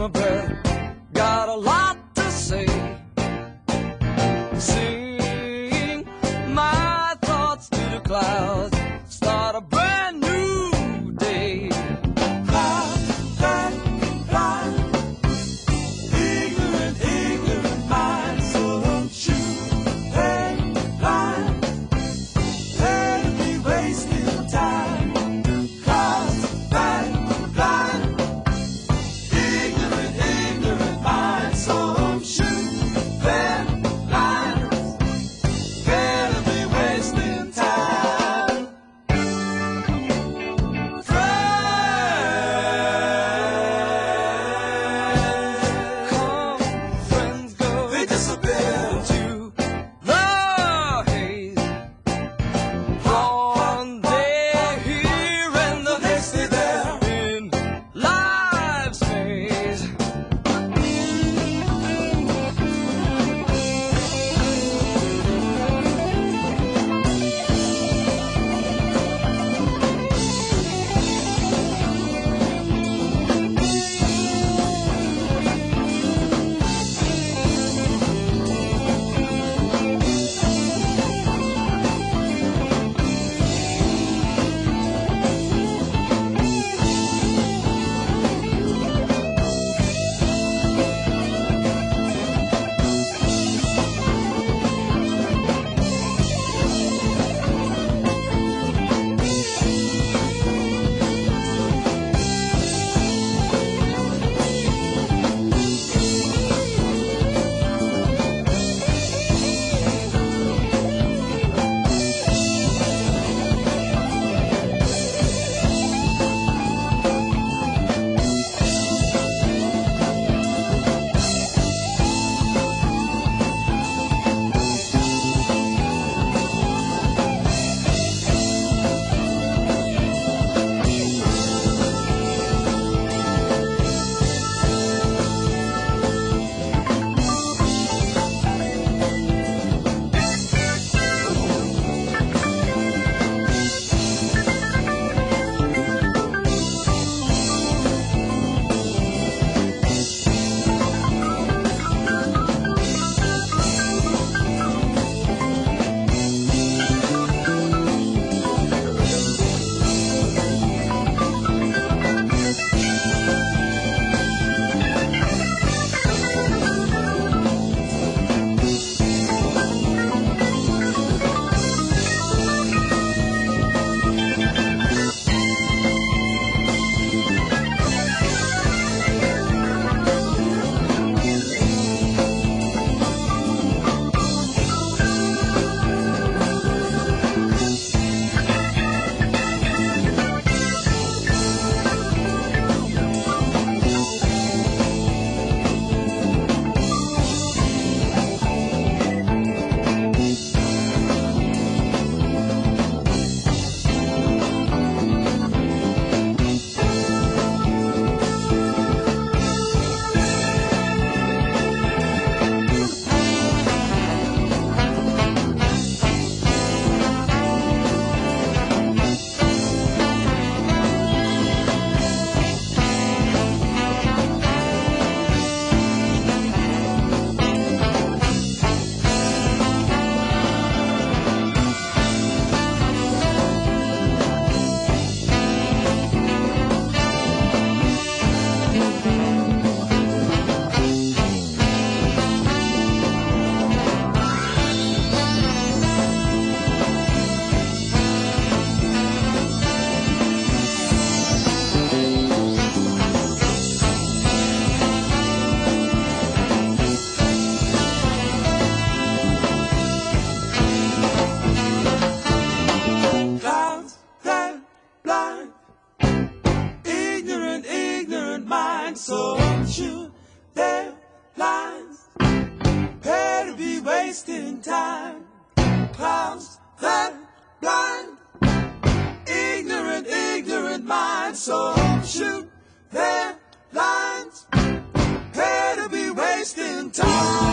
my breath. Wasting time. Clouds that blind, ignorant, ignorant minds. So shoot their lines. Better be wasting time.